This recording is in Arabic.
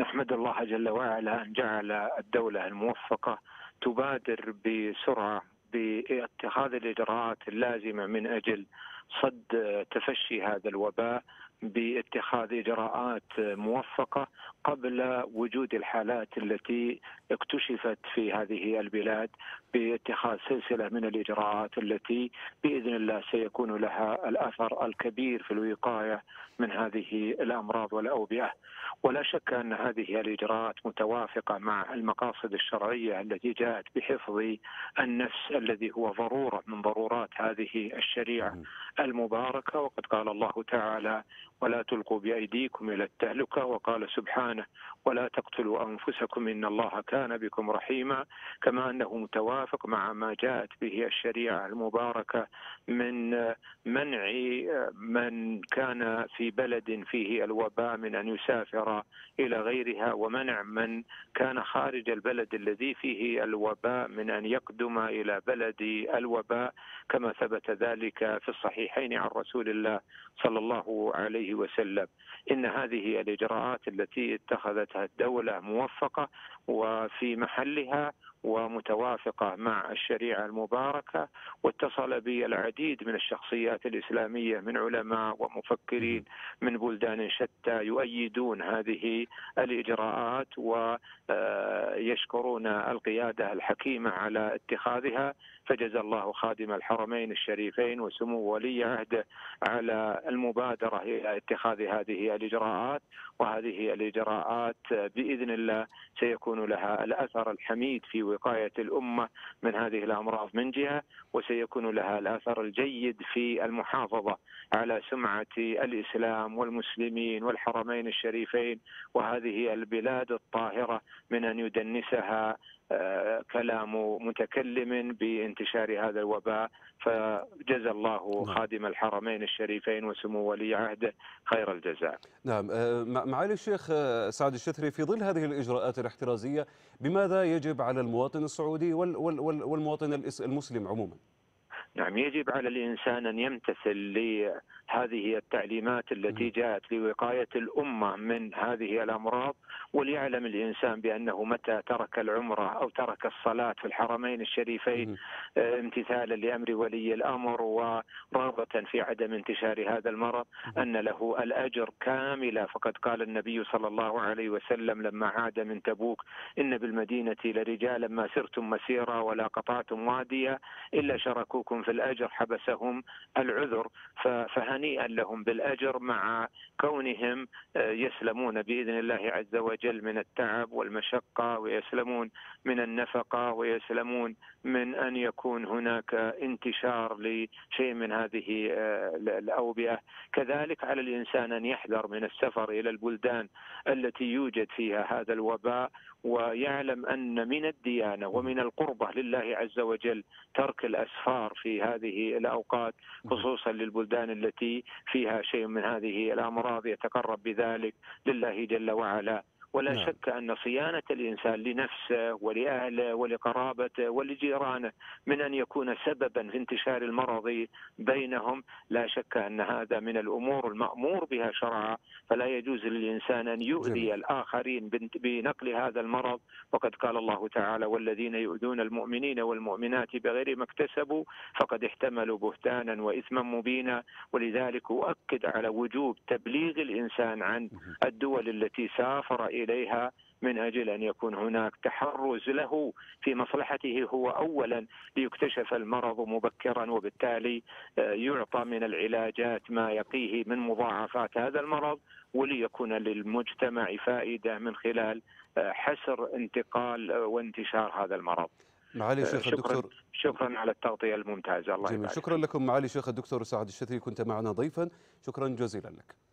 نحمد الله جل وعلا أن جعل الدولة الموفقة تبادر بسرعة باتخاذ الإجراءات اللازمة من أجل صد تفشي هذا الوباء باتخاذ إجراءات موفقة قبل وجود الحالات التي اكتشفت في هذه البلاد باتخاذ سلسلة من الإجراءات التي بإذن الله سيكون لها الأثر الكبير في الوقاية من هذه الأمراض والأوبئة. ولا شك أن هذه الإجراءات متوافقة مع المقاصد الشرعية التي جاءت بحفظ النفس الذي هو ضرورة من ضرورات هذه الشريعة. المباركة وقد قال الله تعالى ولا تلقوا بأيديكم إلى التهلكة وقال سبحانه ولا تقتلوا أنفسكم إن الله كان بكم رحيما كما أنه متوافق مع ما جاءت به الشريعة المباركة من منع من كان في بلد فيه الوباء من أن يسافر إلى غيرها ومنع من كان خارج البلد الذي فيه الوباء من أن يقدم إلى بلد الوباء كما ثبت ذلك في الصحيحين عن رسول الله صلى الله عليه وسلم. إن هذه الإجراءات التي اتخذتها الدولة موفقة وفي محلها ومتوافقة مع الشريعة المباركة واتصل بي العديد من الشخصيات الإسلامية من علماء ومفكرين من بلدان شتى يؤيدون هذه الإجراءات ويشكرون القيادة الحكيمة على اتخاذها. فجزا الله خادم الحرمين الشريفين وسمو ولي عهده على المبادرة إلى اتخاذ هذه الإجراءات. وهذه الإجراءات بإذن الله سيكون لها الأثر الحميد في وقاية الأمة من هذه الأمراض من جهة وسيكون لها الأثر الجيد في المحافظة على سمعة الإسلام والمسلمين والحرمين الشريفين. وهذه البلاد الطاهرة من أن يدنسها كلام متكلم بانتشار هذا الوباء فجزا الله خادم الحرمين الشريفين وسمو ولي عهده خير الجزاء. نعم معالي الشيخ سعد الشثري في ظل هذه الإجراءات الاحترازية بماذا يجب على المواطن السعودي والمواطن المسلم عموما؟ نعم يجب على الإنسان أن يمتثل لهذه التعليمات التي جاءت لوقاية الأمة من هذه الأمراض وليعلم الإنسان بأنه متى ترك العمرة أو ترك الصلاة في الحرمين الشريفين امتثالا لأمر ولي الأمر ورغبه في عدم انتشار هذا المرض أن له الأجر كاملة. فقد قال النبي صلى الله عليه وسلم لما عاد من تبوك إن بالمدينة لرجالا ما سرتم مسيرا ولا قطعتم واديا إلا شركوكم في الأجر حبسهم العذر. فهنيئا لهم بالأجر مع كونهم يسلمون بإذن الله عز وجل من التعب والمشقة ويسلمون من النفقة ويسلمون من أن يكون هناك انتشار لشيء من هذه الأوبئة. كذلك على الإنسان أن يحذر من السفر إلى البلدان التي يوجد فيها هذا الوباء ويعلم أن من الديانة ومن القربة لله عز وجل ترك الأسفار في هذه الأوقات خصوصا للبلدان التي فيها شيء من هذه الأمراض يتقرب بذلك لله جل وعلا. ولا نعم. شك أن صيانة الإنسان لنفسه ولأهله ولقرابته ولجيرانه من أن يكون سببا في انتشار المرض بينهم لا شك أن هذا من الأمور المأمور بها شرعا فلا يجوز للإنسان أن يؤذي جميل. الآخرين بنقل هذا المرض وقد قال الله تعالى والذين يؤذون المؤمنين والمؤمنات بغير ما اكتسبوا فقد احتملوا بهتانا واثما مبينا ولذلك أؤكد على وجوب تبليغ الإنسان عن الدول التي سافر إليها من أجل أن يكون هناك تحرز له في مصلحته. هو اولا ليكتشف المرض مبكرا وبالتالي يعطى من العلاجات ما يقيه من مضاعفات هذا المرض وليكون للمجتمع فائدة من خلال حسر انتقال وانتشار هذا المرض. معالي الشيخ الدكتور شكرا على التغطية الممتازة. الله جميل. يبارك. شكرا لكم معالي الشيخ الدكتور سعد الشثري كنت معنا ضيفا. شكرا جزيلا لك.